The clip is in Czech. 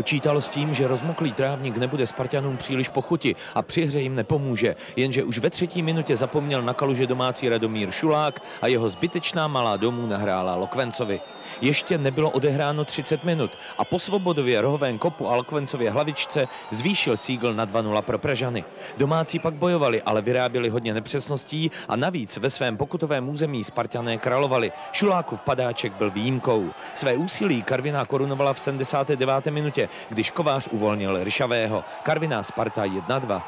Počítalo s tím, že rozmoklý trávník nebude Spartanům příliš pochuti a při hře jim nepomůže, jenže už ve třetí minutě zapomněl na kaluže domácí Radomír Šulák a jeho zbytečná malá domů nahrála Lokvencovi. Ještě nebylo odehráno 30 minut a po svobodově rohovém kopu a Lokvencově hlavičce zvýšil Siegel na 2-0 pro Pražany. Domácí pak bojovali, ale vyráběli hodně nepřesností a navíc ve svém pokutovém území Spartané královali. Šulákův padáček byl výjimkou. Své úsilí Karviná korunovala v 79. minutě, když Kovář uvolnil Ryšavého. Karviná Sparta 1-2.